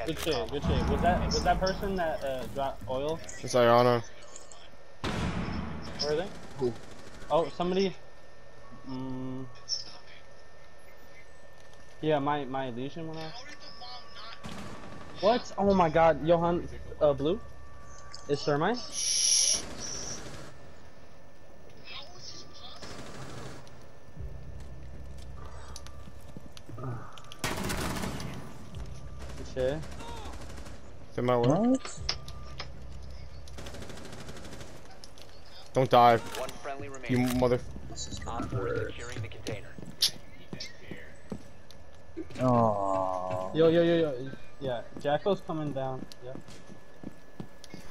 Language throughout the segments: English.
has Good been shit, good shit. Was that was that person that uh, dropped oil? It's Ayana. Where are they? Who? Oh, somebody. Mm, yeah, my my legion went off. What? Oh my God, Johan, uh, blue. Is Thermite? Shh. Good shit. Did my work? What? Don't die, One friendly you remaining. mother. This is Op gonna 4 is hurt. securing the container. Oh. Yo, yo, yo, yo. Yeah, Jacko's coming down. Yeah.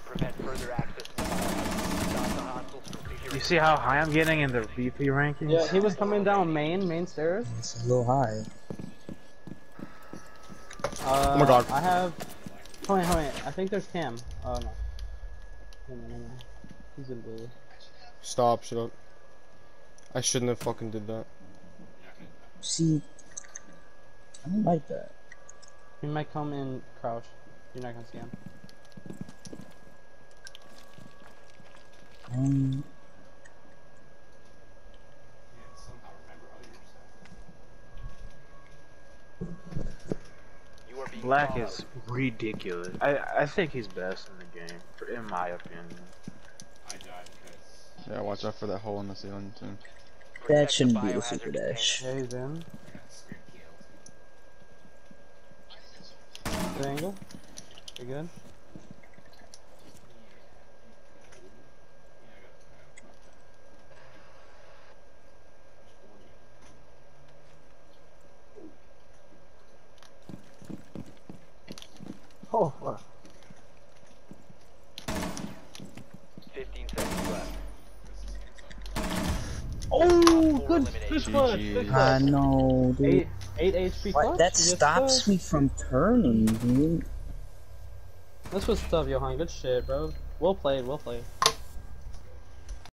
Prevent further access to the hostile. Stop the hostiles from securing You see how high I'm getting in the VP rankings? Yeah, he was coming down main, main stairs. It's a little high. Uh, my God. I have. Hold on, hold on. I think there's Cam. Oh no. No, no, no, no. He's in blue. Stop, shut up. I shouldn't have fucking did that. See, I don't like that. He might come in crouch. You're not gonna see him. Um, You are being Black followed. is ridiculous. I I think he's best in the game, for, in my opinion. Yeah, watch out for that hole in the ceiling too. That the shouldn't be the super dash. Yeah, he's in. Good angle. You good? Oh, fuck. 15 seconds left. Oh, Four good, eliminated. good clutch, good GG. I know, dude. Eight, eight HP What? clutch. That stops me from turning, dude. This was tough, Johan. Good shit, bro. Well played, well played.